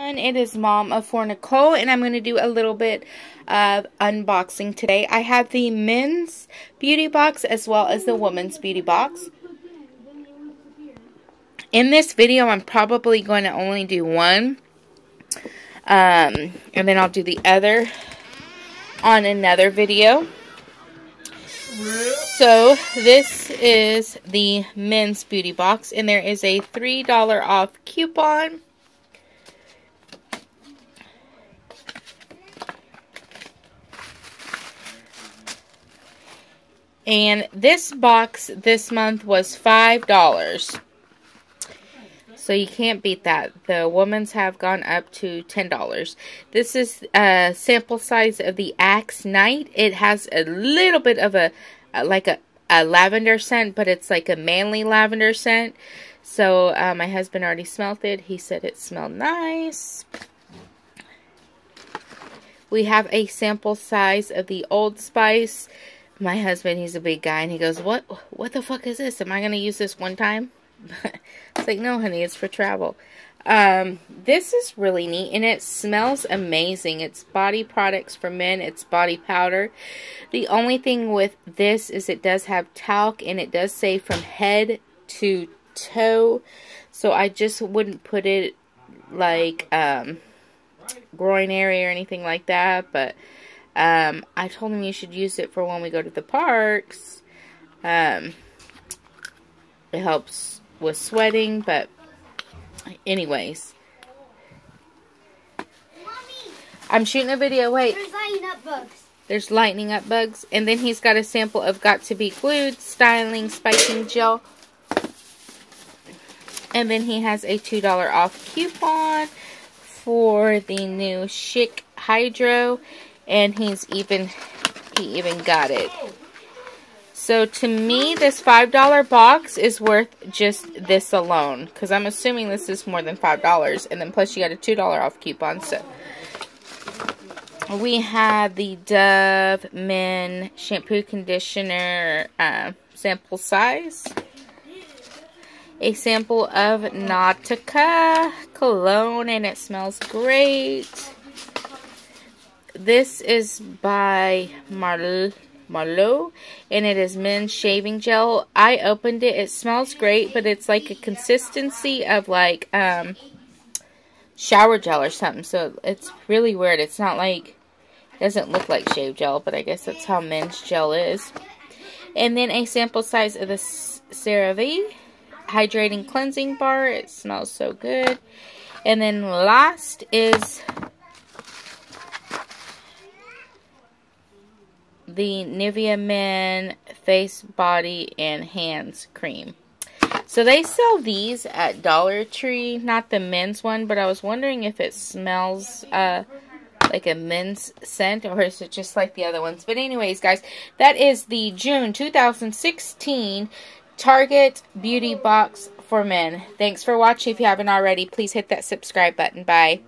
It is Mom of Four Nicole, and I'm going to do a little bit of unboxing today. I have the men's beauty box as well as the woman's beauty box. In this video, I'm probably going to only do one, um, and then I'll do the other on another video. So, this is the men's beauty box, and there is a $3 off coupon And this box this month was $5. So you can't beat that. The women's have gone up to $10. This is a sample size of the Axe Night. It has a little bit of a, like a, a lavender scent, but it's like a manly lavender scent. So uh, my husband already smelled it. He said it smelled nice. We have a sample size of the Old Spice my husband, he's a big guy, and he goes, what, what the fuck is this? Am I going to use this one time? it's like, no, honey, it's for travel. Um, this is really neat, and it smells amazing. It's body products for men. It's body powder. The only thing with this is it does have talc, and it does say from head to toe. So I just wouldn't put it like um, groin area or anything like that, but um, I told him you should use it for when we go to the parks. Um, it helps with sweating, but anyways. Mommy, I'm shooting a video. Wait. There's lightning up bugs. There's lightning up bugs. And then he's got a sample of Got2b Glued Styling Spiking Gel. And then he has a $2 off coupon for the new Schick Hydro and he's even he even got it. So to me, this $5 box is worth just this alone. Because I'm assuming this is more than $5. And then plus you got a $2 off coupon. So we have the Dove Men Shampoo Conditioner uh, sample size. A sample of Nautica cologne and it smells great. This is by Marlo, Marlo, and it is men's shaving gel. I opened it. It smells great, but it's like a consistency of like um, shower gel or something. So it's really weird. It's not like, it doesn't look like shave gel, but I guess that's how men's gel is. And then a sample size of the CeraVe Hydrating Cleansing Bar. It smells so good. And then last is the Nivea Men Face, Body, and Hands Cream. So they sell these at Dollar Tree, not the men's one, but I was wondering if it smells uh, like a men's scent or is it just like the other ones. But anyways, guys, that is the June 2016 Target Beauty Box for Men. Thanks for watching. If you haven't already, please hit that subscribe button. Bye.